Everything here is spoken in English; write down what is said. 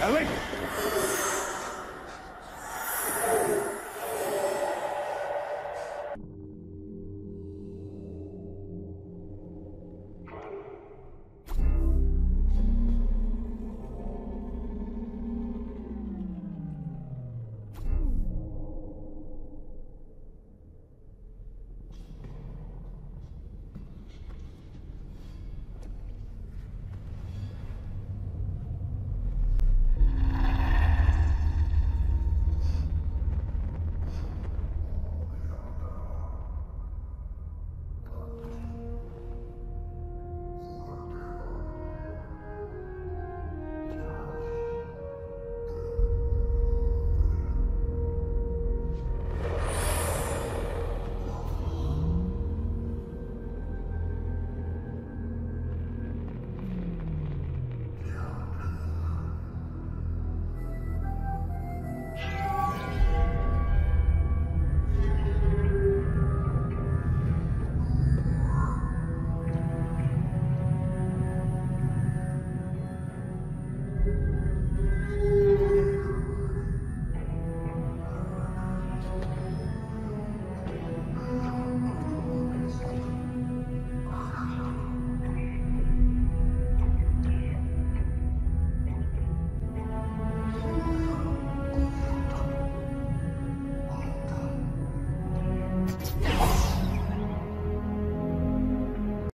Ellie!